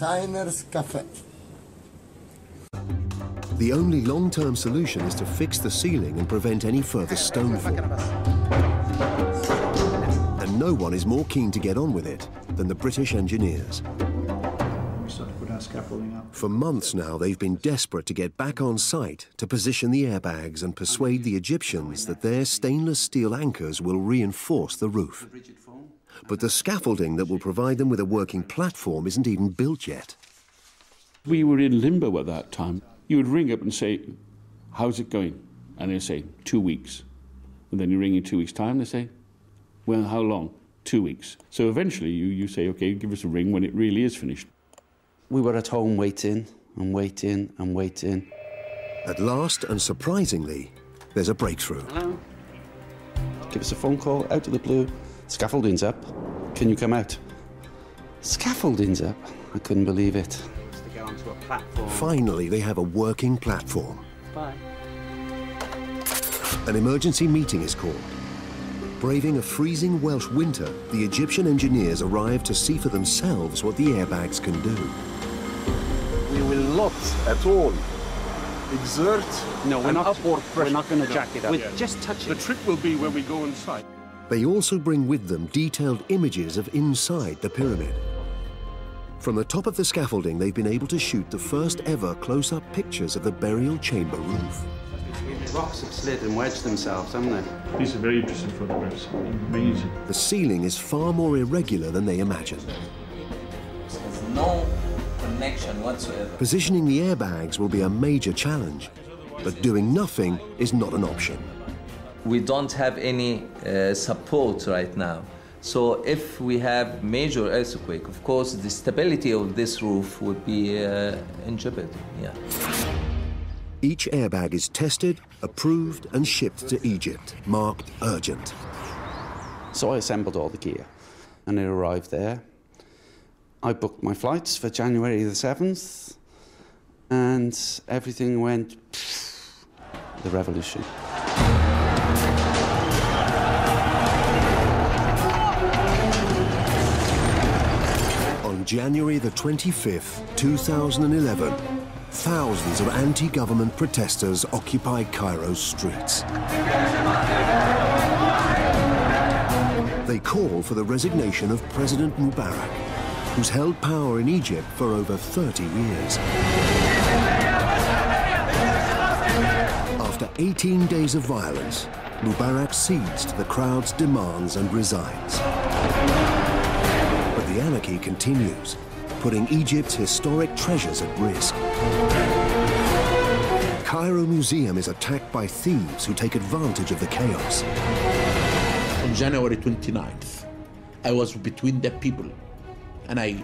Designers Cafe. The only long-term solution is to fix the ceiling and prevent any further stonefall. And no one is more keen to get on with it than the British engineers. We start to put our scaffolding up. For months now, they've been desperate to get back on site to position the airbags and persuade the Egyptians that their stainless steel anchors will reinforce the roof. But the scaffolding that will provide them with a working platform isn't even built yet. We were in limbo at that time. You would ring up and say, How's it going? And they'd say, Two weeks. And then you ring in two weeks' time, they say, Well, how long? Two weeks. So eventually you, you say, Okay, give us a ring when it really is finished. We were at home waiting and waiting and waiting. At last, and surprisingly, there's a breakthrough. Hello? Give us a phone call out of the blue. Scaffolding's up. Can you come out? Scaffolding's up. I couldn't believe it. To get onto a platform. Finally, they have a working platform. Bye. An emergency meeting is called. Braving a freezing Welsh winter, the Egyptian engineers arrive to see for themselves what the airbags can do. We will not at all exert No, we're an not. upward pressure. We're not going to jack it up. We- We're just touching. The trick will be when we go inside. They also bring with them detailed images of inside the pyramid. From the top of the scaffolding, they've been able to shoot the first ever close-up pictures of the burial chamber roof. Rocks have slid and wedged themselves, haven't they? These are very interesting photographs. Amazing. The ceiling is far more irregular than they imagined. There's no connection whatsoever. Positioning the airbags will be a major challenge, but doing nothing is not an option. We don't have any uh, support right now. So if we have major earthquake, of course, the stability of this roof would be uh, in jeopardy. Yeah. Each airbag is tested, approved, and shipped to Egypt, marked urgent. So I assembled all the gear and it arrived there. I booked my flights for January the 7th and everything went the revolution. January the 25th, 2011, thousands of anti-government protesters occupied Cairo's streets. They call for the resignation of President Mubarak, who's held power in Egypt for over 30 years. After 18 days of violence, Mubarak cedes to the crowd's demands and resigns. Anarchy continues, putting Egypt's historic treasures at risk. Cairo Museum is attacked by thieves who take advantage of the chaos. On January 29th, I was between the people and I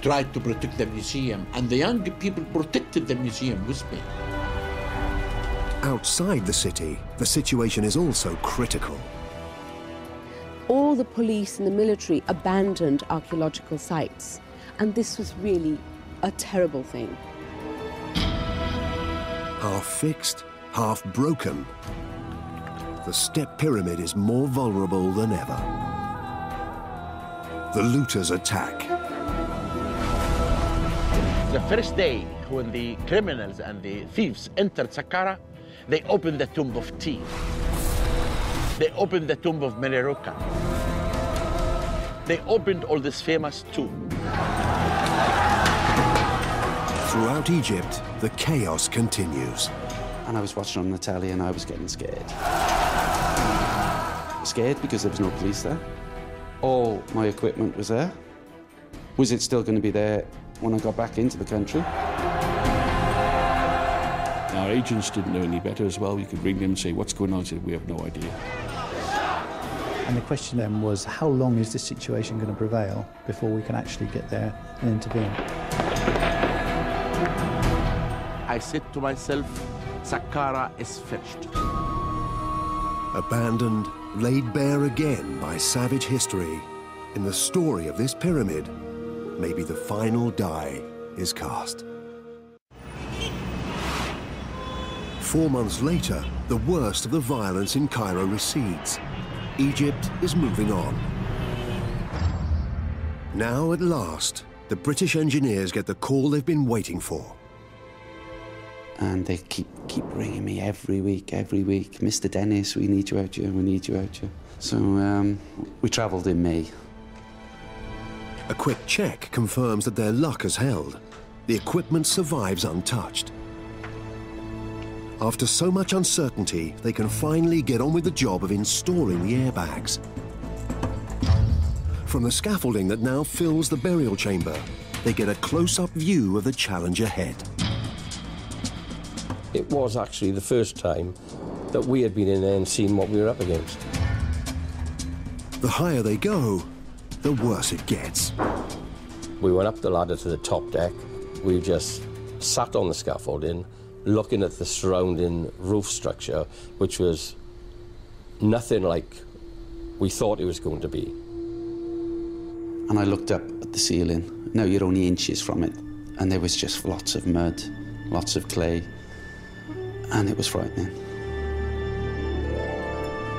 tried to protect the museum, and the young people protected the museum with me. Outside the city, the situation is also critical. All the police and the military abandoned archaeological sites. And this was really a terrible thing. Half fixed, half broken, the step pyramid is more vulnerable than ever. The looters attack. The first day when the criminals and the thieves entered Saqqara, they opened the tomb of Ti. They opened the tomb of Mereruka. They opened all this famous tomb. Throughout Egypt, the chaos continues. And I was watching on the telly and I was getting scared. Scared because there was no police there. All my equipment was there. Was it still going to be there when I got back into the country? Our agents didn't know any better as well. We could ring them and say, What's going on? They said, We have no idea. And the question then was, how long is this situation going to prevail before we can actually get there and intervene? I said to myself, Saqqara is finished. Abandoned, laid bare again by savage history, in the story of this pyramid, maybe the final die is cast. Four months later, the worst of the violence in Cairo recedes. Egypt is moving on. Now, at last, the British engineers get the call they've been waiting for. And they keep keep ringing me every week, every week. Mr. Dennis, we need you out here, we need you out here. So um, we travelled in May. A quick check confirms that their luck has held. The equipment survives untouched. After so much uncertainty, they can finally get on with the job of installing the airbags. From the scaffolding that now fills the burial chamber, they get a close-up view of the challenge ahead. It was actually the first time that we had been in there and seen what we were up against. The higher they go, the worse it gets. We went up the ladder to the top deck. We just sat on the scaffolding, looking at the surrounding roof structure, which was nothing like we thought it was going to be. And I looked up at the ceiling. Now you're only inches from it. And there was just lots of mud, lots of clay. And it was frightening.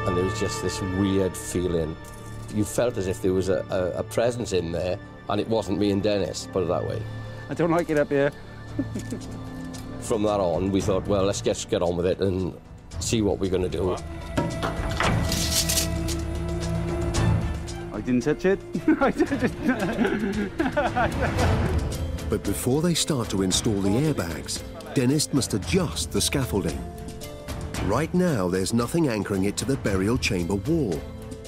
And there was just this weird feeling. You felt as if there was a, a, a presence in there, and it wasn't me and Dennis, put it that way. I don't like it up here. From that on, we thought, well, let's just get on with it and see what we're going to do. I didn't touch it. I just... But before they start to install the airbags, Dennis must adjust the scaffolding. Right now, there's nothing anchoring it to the burial chamber wall,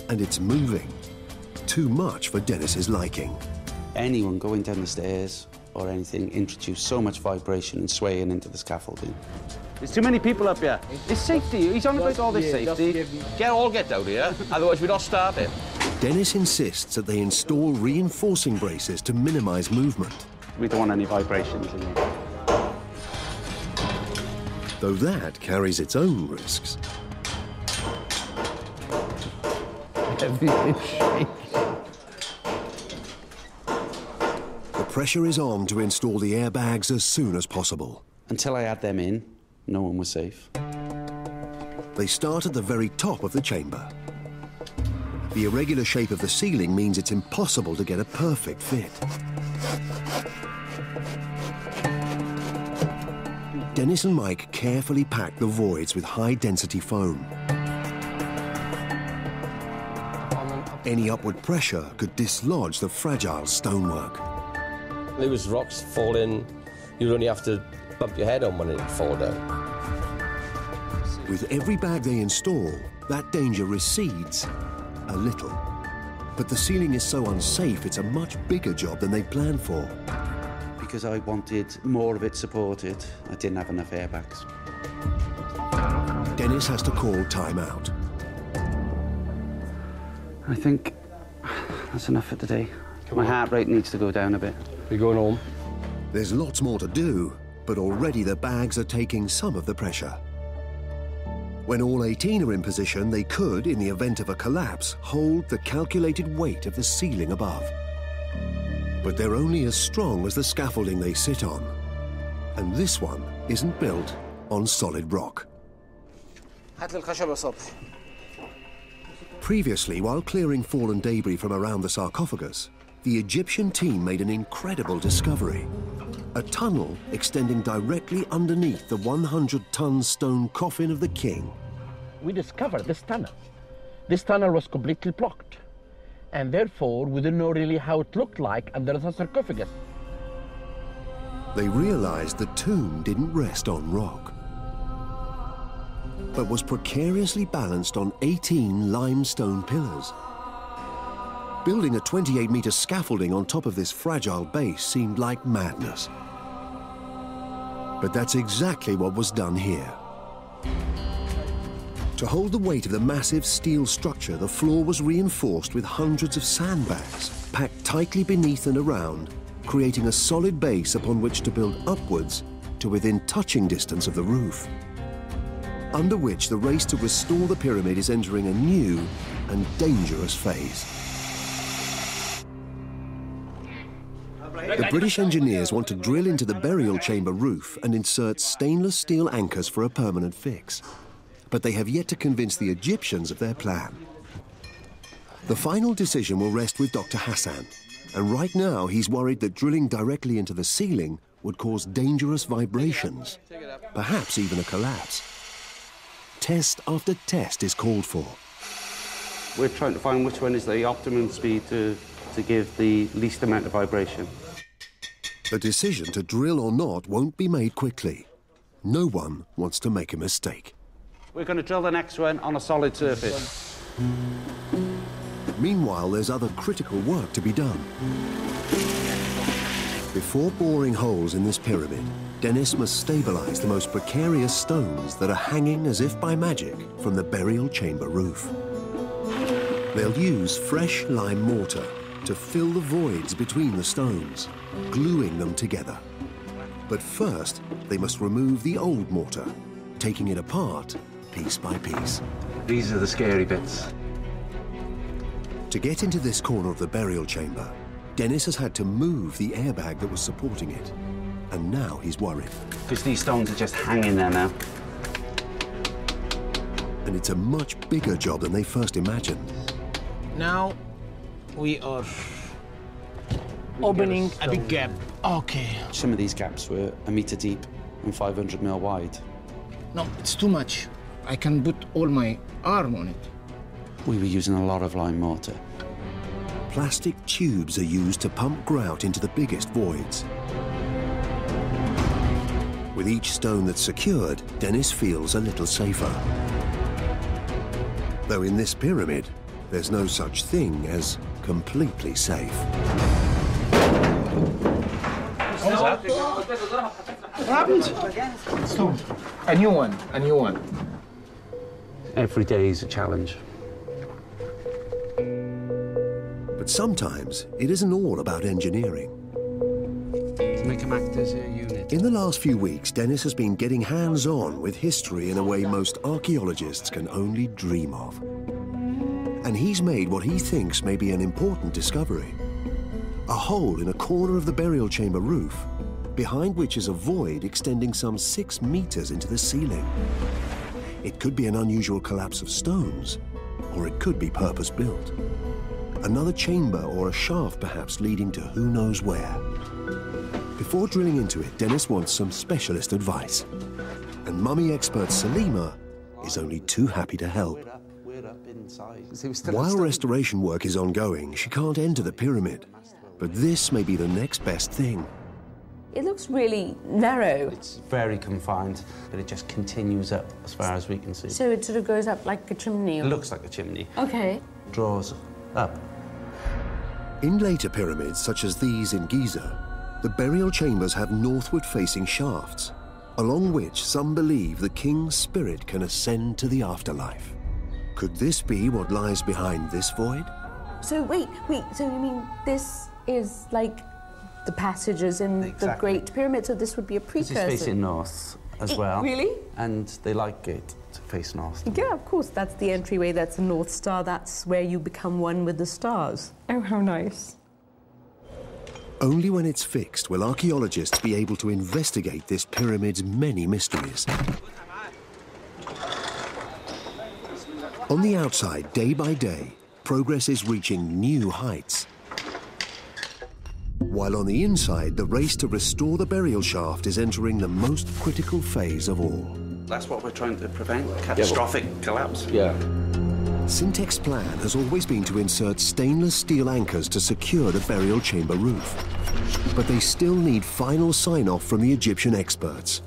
and it's moving. Too much for Dennis's liking. Anyone going down the stairs or anything introduce so much vibration and swaying into the scaffolding. There's too many people up here. It's safety. He's on about all this safety. Get all get out here, otherwise we'd all not starting. Dennis insists that they install reinforcing braces to minimize movement, We don't want any vibrations in here. though that carries its own risks. The pressure is on to install the airbags as soon as possible. Until I had them in, no one was safe. They start at the very top of the chamber. The irregular shape of the ceiling means it's impossible to get a perfect fit. Dennis and Mike carefully pack the voids with high-density foam. Any upward pressure could dislodge the fragile stonework. There was rocks falling. You'd only have to bump your head on when it'd fall down. With every bag they install, that danger recedes a little. But the ceiling is so unsafe, it's a much bigger job than they planned for. Because I wanted more of it supported, I didn't have enough airbags. Dennis has to call time out. I think that's enough for today. My heart rate needs to go down a bit. You're going home. There's lots more to do, but already the bags are taking some of the pressure. When all 18 are in position, they could, in the event of a collapse, hold the calculated weight of the ceiling above. But they're only as strong as the scaffolding they sit on. And this one isn't built on solid rock. Previously, while clearing fallen debris from around the sarcophagus, the Egyptian team made an incredible discovery. A tunnel extending directly underneath the 100-ton stone coffin of the king. we discovered this tunnel. This tunnel was completely blocked. And therefore, we didn't know really how it looked like under the sarcophagus. They realized the tomb didn't rest on rock, but was precariously balanced on 18 limestone pillars. Building a 28-meter scaffolding on top of this fragile base seemed like madness. But that's exactly what was done here. To hold the weight of the massive steel structure, the floor was reinforced with hundreds of sandbags, packed tightly beneath and around, creating a solid base upon which to build upwards to within touching distance of the roof. Under which the race to restore the pyramid is entering a new and dangerous phase. The British engineers want to drill into the burial chamber roof and insert stainless steel anchors for a permanent fix. But they have yet to convince the Egyptians of their plan. The final decision will rest with Dr. Hassan. And right now, he's worried that drilling directly into the ceiling would cause dangerous vibrations, perhaps even a collapse. Test after test is called for. We're trying to find which one is the optimum speed to, to give the least amount of vibration. The decision to drill or not won't be made quickly. No one wants to make a mistake. We're going to drill the next one on a solid surface. Meanwhile, there's other critical work to be done. Before boring holes in this pyramid, Dennis must stabilize the most precarious stones that are hanging as if by magic from the burial chamber roof. They'll use fresh lime mortar to fill the voids between the stones, gluing them together. But first, they must remove the old mortar, taking it apart piece by piece. These are the scary bits. To get into this corner of the burial chamber, Dennis has had to move the airbag that was supporting it. And now he's worried. Because these stones are just hanging there now. And it's a much bigger job than they first imagined. Now we are opening a big gap. Okay. Some of these gaps were a metre deep and 500 mil wide. No, it's too much. I can put all my arm on it. We were using a lot of lime mortar. Plastic tubes are used to pump grout into the biggest voids. With each stone that's secured, Dennis feels a little safer. Though in this pyramid, there's no such thing as completely safe. What happened? Stone. A new one. A new one. Every day is a challenge. But sometimes it isn't all about engineering. To make them act as a unit. In the last few weeks, Dennis has been getting hands-on with history in a way most archaeologists can only dream of. And he's made what he thinks may be an important discovery. A hole in a corner of the burial chamber roof, behind which is a void extending some six meters into the ceiling. It could be an unusual collapse of stones, or it could be purpose-built. Another chamber or a shaft perhaps leading to who knows where. Before drilling into it, Dennis wants some specialist advice. And mummy expert Salima is only too happy to help. We're up inside. While restoration work is ongoing, she can't enter the pyramid. But this may be the next best thing. It looks really narrow. It's very confined, but it just continues up as far as we can see. So it sort of goes up like a chimney. It looks like a chimney. Okay. Draws up. In later pyramids, such as these in Giza, the burial chambers have northward facing shafts, along which some believe the king's spirit can ascend to the afterlife. Could this be what lies behind this void? So wait, wait. So you mean this is like the passages in the Great Pyramid? So this would be a precursor? This precursor. is facing north as Eh, well. really? And they like it to face north. Yeah, of course. That's the entryway. That's the North Star. That's where you become one with the stars. Oh, how nice. Only when it's fixed will archaeologists be able to investigate this pyramid's many mysteries. On the outside, day by day, progress is reaching new heights. While on the inside, the race to restore the burial shaft is entering the most critical phase of all. That's what we're trying to prevent catastrophic collapse. Yeah. Cintec's plan has always been to insert stainless steel anchors to secure the burial chamber roof. But they still need final sign-off from the Egyptian experts,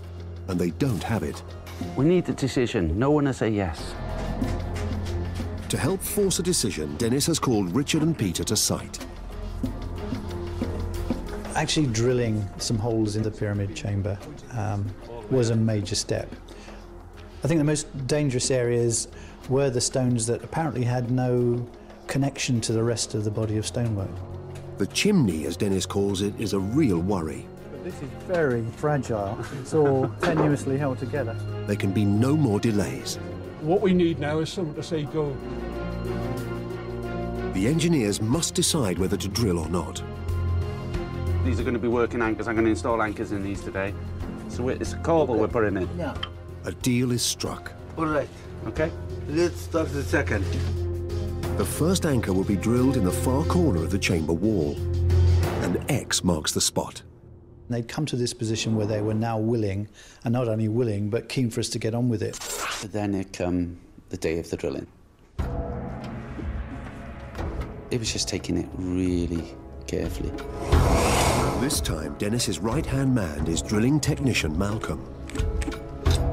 and they don't have it. We need a decision. No one has said yes. To help force a decision, Dennis has called Richard and Peter to site. Actually, drilling some holes in the pyramid chamber um, was a major step. I think the most dangerous areas were the stones that apparently had no connection to the rest of the body of stonework. The chimney, as Dennis calls it, is a real worry. This is very fragile. It's all tenuously held together. There can be no more delays. What we need now is someone to say go. The engineers must decide whether to drill or not. These are going to be working anchors. I'm going to install anchors in these today. So it's a cable we're putting in. Yeah. A deal is struck. All right. Okay? Let's start the second. The first anchor will be drilled in the far corner of the chamber wall. An X marks the spot. They'd come to this position where they were now willing, and not only willing, but keen for us to get on with it. But then it come the day of the drilling. It was just taking it really carefully. This time, Dennis's right-hand man is drilling technician Malcolm.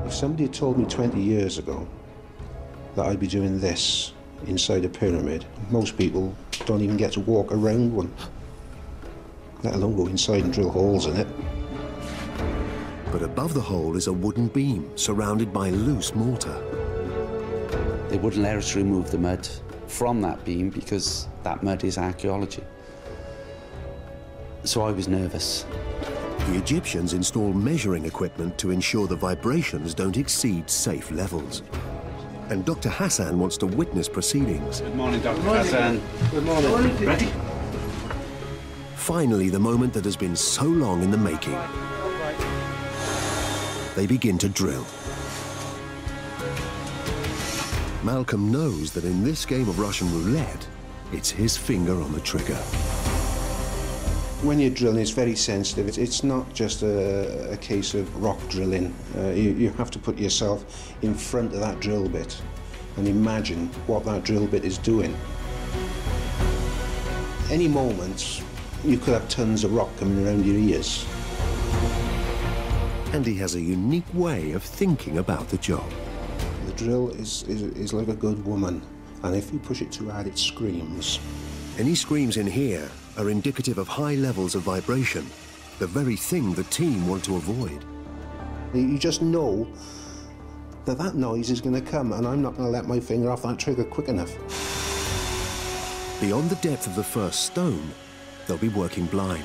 If somebody had told me 20 years ago that I'd be doing this inside a pyramid, most people don't even get to walk around one, let alone go inside and drill holes in it. But above the hole is a wooden beam surrounded by loose mortar. They wouldn't let us remove the mud from that beam because that mud is archaeology. So I was nervous. The Egyptians install measuring equipment to ensure the vibrations don't exceed safe levels. And Dr. Hassan wants to witness proceedings. Good morning, Dr. Hassan. Good morning. Ready? Finally, the moment that has been so long in the making. They begin to drill. Malcolm knows that in this game of Russian roulette, it's his finger on the trigger. When you're drilling, it's very sensitive. It's, not just a, a case of rock drilling. Uh, you, you have to put yourself in front of that drill bit and imagine what that drill bit is doing. Any moment, you could have tons of rock coming around your ears. And he has a unique way of thinking about the job. The drill is, is, is like a good woman, and if you push it too hard, it screams. Any screams in here are indicative of high levels of vibration, the very thing the team want to avoid. You just know that that noise is going to come, and I'm not going to let my finger off that trigger quick enough. Beyond the depth of the first stone, they'll be working blind.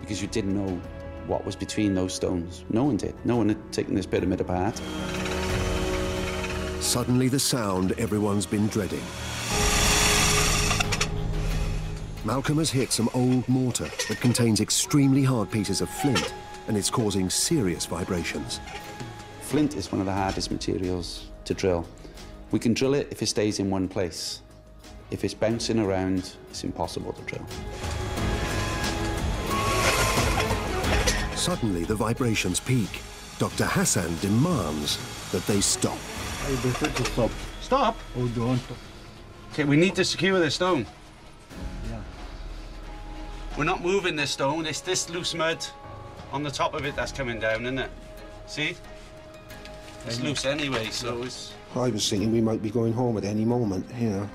Because you didn't know what was between those stones. No one did. No one had taken this pyramid apart. Suddenly, the sound everyone's been dreading. Malcolm has hit some old mortar that contains extremely hard pieces of flint, and it's causing serious vibrations. Flint is one of the hardest materials to drill. We can drill it if it stays in one place. If it's bouncing around, it's impossible to drill. Suddenly, the vibrations peak. Dr. Hassan demands that they stop. I prefer to stop. Stop? Oh, don't. Okay, we need to secure this stone. Yeah. We're not moving this stone. It's this loose mud on the top of it that's coming down, isn't it? See? It's loose anyway, so it's... I was thinking we might be going home at any moment, you know.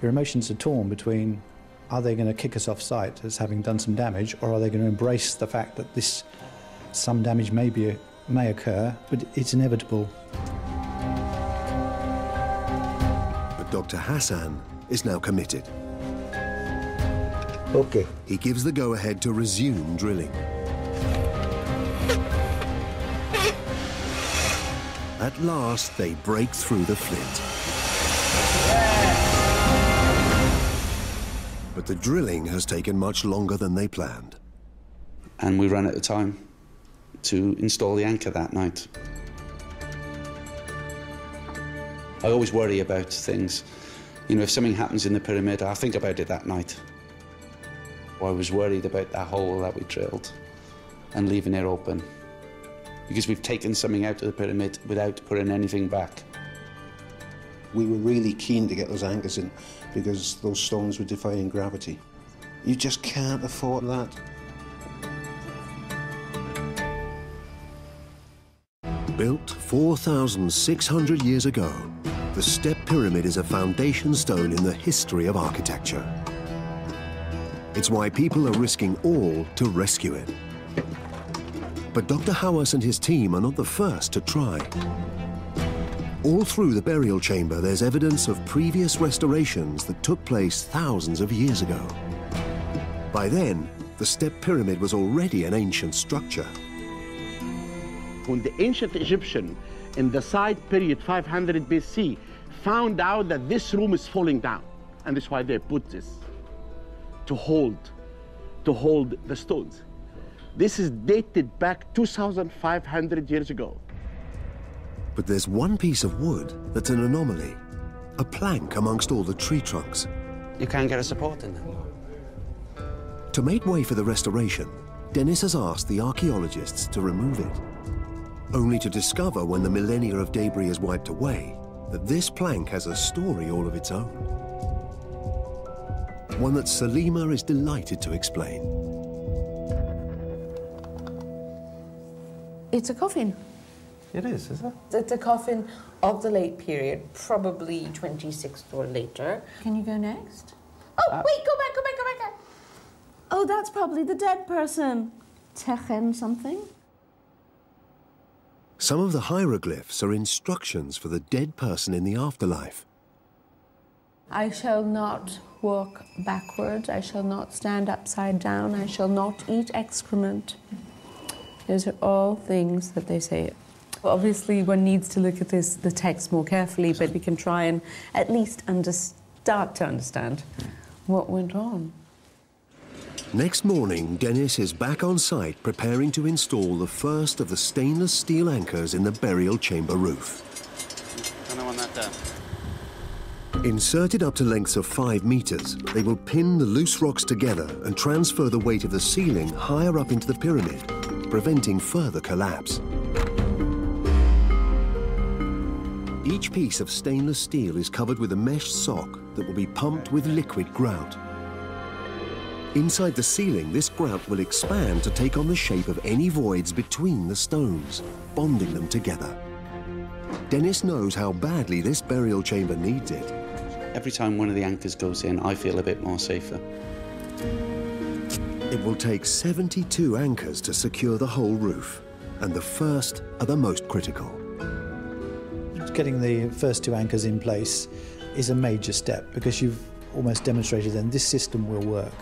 Your emotions are torn between are they going to kick us off site as having done some damage, or are they going to embrace the fact that this some damage may be may occur, but it's inevitable. But Dr. Hassan is now committed. Okay. He gives the go-ahead to resume drilling. At last, they break through the flint. But the drilling has taken much longer than they planned. And we ran out of time to install the anchor that night. I always worry about things. You know, if something happens in the pyramid, I think about it that night. I was worried about that hole that we drilled and leaving it open because we've taken something out of the pyramid without putting anything back. We were really keen to get those anchors in because those stones were defying gravity. You just can't afford that. Built 4,600 years ago, the Step Pyramid is a foundation stone in the history of architecture. It's why people are risking all to rescue it. But Dr. Hawass and his team are not the first to try. All through the burial chamber, there's evidence of previous restorations that took place thousands of years ago. By then, the Step Pyramid was already an ancient structure. When the ancient Egyptian in the Saite period 500 BC found out that this room is falling down, and that's why they put this to hold, to hold the stones. This is dated back 2,500 years ago. But there's one piece of wood that's an anomaly. A plank amongst all the tree trunks. You can't get a support in there. To make way for the restoration, Dennis has asked the archaeologists to remove it, only to discover when the millennia of debris is wiped away that this plank has a story all of its own. One that Salima is delighted to explain. It's a coffin. It is, is it? It's a coffin of the late period, probably 26th or later. Can you go next? Oh, Uh, wait, go back, go back, go back. Oh, that's probably the dead person. Techen something? Some of the hieroglyphs are instructions for the dead person in the afterlife. I shall not walk backwards. I shall not stand upside down. I shall not eat excrement. Those are all things that they say. Obviously, one needs to look at this, the text more carefully, but we can try and at least under, start to understand what went on. Next morning, Dennis is back on site preparing to install the first of the stainless steel anchors in the burial chamber roof. Inserted up to lengths of five meters, they will pin the loose rocks together and transfer the weight of the ceiling higher up into the pyramid, preventing further collapse. Each piece of stainless steel is covered with a mesh sock that will be pumped with liquid grout. Inside the ceiling, this grout will expand to take on the shape of any voids between the stones, bonding them together. Dennis knows how badly this burial chamber needs it. Every time one of the anchors goes in, I feel a bit more safer. It will take 72 anchors to secure the whole roof, and the first are the most critical. Getting the first two anchors in place is a major step because you've almost demonstrated then this system will work.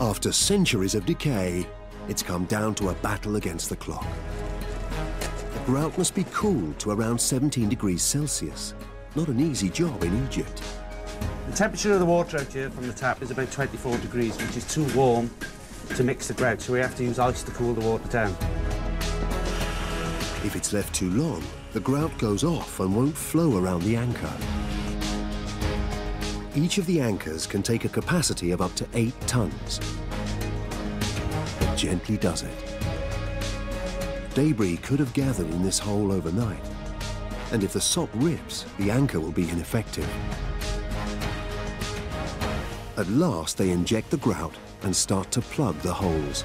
After centuries of decay, it's come down to a battle against the clock. The grout must be cooled to around 17 degrees Celsius. Not an easy job in Egypt. The temperature of the water out here from the tap is about 24 degrees, which is too warm to mix the grout, so we have to use ice to cool the water down. If it's left too long, the grout goes off and won't flow around the anchor. Each of the anchors can take a capacity of up to eight tons. It gently does it. Debris could have gathered in this hole overnight, and if the sock rips, the anchor will be ineffective. At last, they inject the grout and start to plug the holes.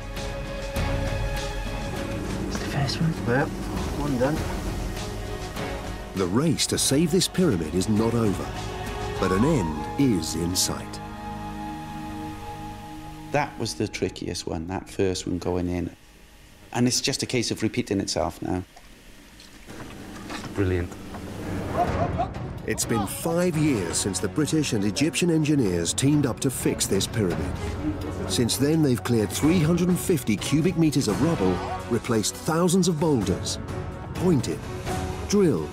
It's the first one. Yep, one done. The race to save this pyramid is not over, but an end is in sight. That was the trickiest one, that first one going in. And it's just a case of repeating itself now. Brilliant. It's been five years since the British and Egyptian engineers teamed up to fix this pyramid. Since then, they've cleared 350 cubic meters of rubble, replaced thousands of boulders, pointed, drilled,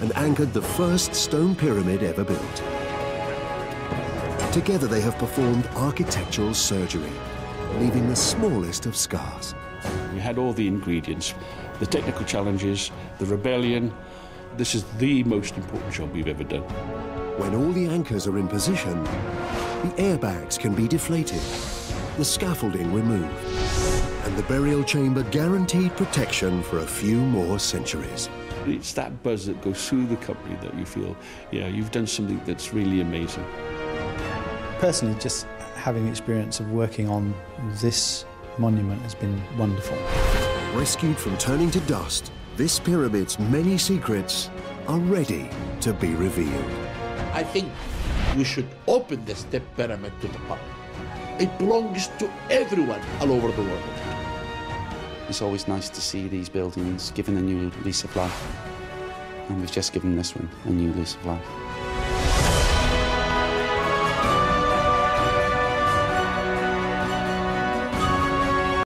and anchored the first stone pyramid ever built. Together, they have performed architectural surgery, leaving the smallest of scars. We had all the ingredients, the technical challenges, the rebellion. This is the most important job we've ever done. When all the anchors are in position, the airbags can be deflated, the scaffolding removed, and the burial chamber guaranteed protection for a few more centuries. It's that buzz that goes through the company that you feel, yeah, you've done something that's really amazing. Personally, just having the experience of working on this monument has been wonderful. Rescued from turning to dust, this pyramid's many secrets are ready to be revealed. I think we should open the step pyramid to the public. It belongs to everyone all over the world. It's always nice to see these buildings given a new lease of life. And we've just given this one a new lease of life.